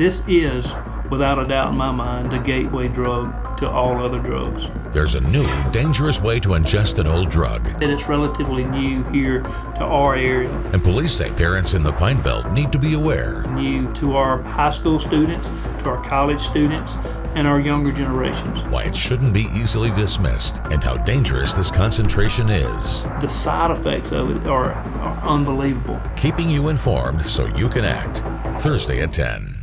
This is, without a doubt in my mind, the gateway drug to all other drugs. There's a new, dangerous way to ingest an old drug. And it's relatively new here to our area. And police say parents in the Pine Belt need to be aware. New to our high school students, to our college students, and our younger generations. Why it shouldn't be easily dismissed, and how dangerous this concentration is. The side effects of it are, are unbelievable. Keeping you informed so you can act. Thursday at 10.